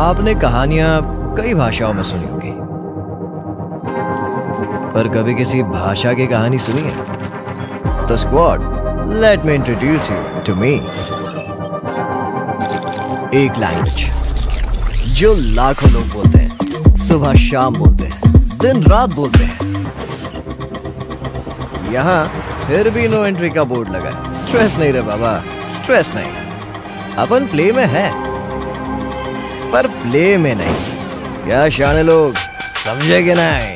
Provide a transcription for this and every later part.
आपने कहानियाँ कई भाषाओं में सुनी होगी। पर कभी किसी भाषा की कहानी सुनी है? तो squad let me introduce you to me एक लैंग्वेज जो लाखों लोग बोलते हैं, सुबह शाम बोलते हैं, दिन रात बोलते हैं। यहाँ फिर भी नो एंट्री का बोर्ड लगा स्ट्रेस नहीं रे बाबा स्ट्रेस नहीं। अपन प्ले में है। पर प्ले में नहीं। क्या शान लोग? समझे कि नहीं?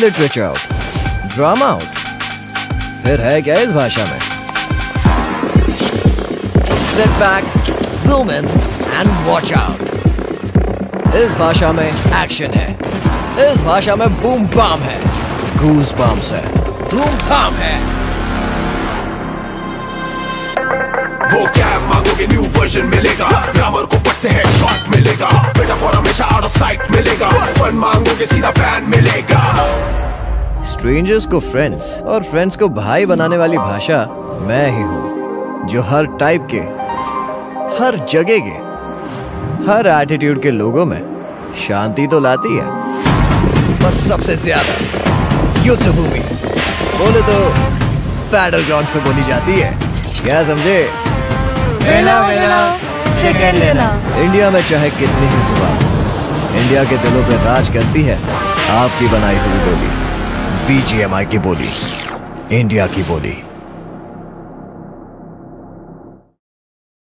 लिटरेचर आउट ड्रामा आउट फिर है क्या इस भाषा में? Sit back zoom in and watch out इस भाषा में एक्शन है। इस भाषा में बूम बाम है। गूज बाम्स है। धूम धाम है। मांगोगे न्यू वर्जन मिलेगा। ग्रामर को पट से हेडशॉट मिलेगा। मेटाफोर हमेशा आउट ऑफ़ साइट मिलेगा। वन मांगोगे, सीधा बैन मिलेगा। स्ट्रेंजर्स को फ्रेंड्स और फ्रेंड्स को भाई बनाने वाली भाषा मैं ही हूँ, जो हर टाइप के, हर जगह के, हर एटीट्यूड के लोगों में शांति तो लाती है। पर सबसे ज़्यादा युद्ध भूमि बोले तो बैटल ग्राउंड पे बोली जाती है। क्या समझे? चिकन इंडिया में चाहे कितनी ही ज़ुबान इंडिया के दिलों पे राज करती है आपकी बनाई हुई बोली बीजीएमआई की बोली इंडिया की बोली।